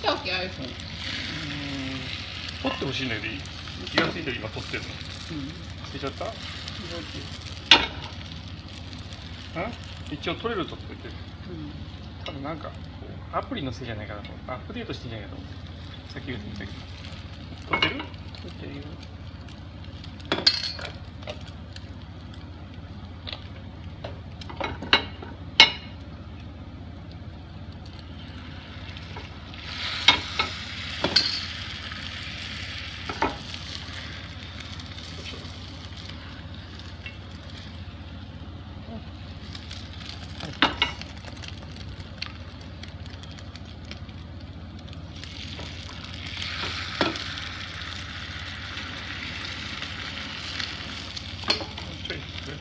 き iPhone 撮ってほしいんだけどいい気がついてる今撮ってるの。うん捨てちゃった？どうん。一応撮れるとっててる。うん多分なんかアプリのせいじゃないかなとアップデートしてんじゃないかと思って。さっき言ってみたけど。撮ってる？撮ってるよ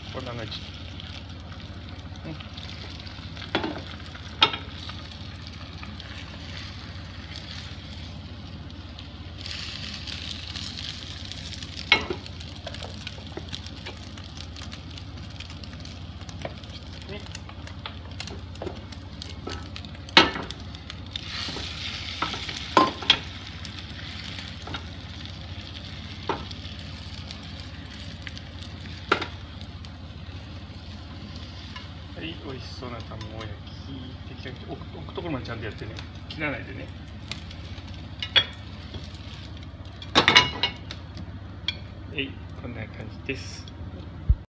ちょいこい、美味しそうな卵焼き置く置くところまでちゃんとやってね。切らないでね。はい。こんな感じです。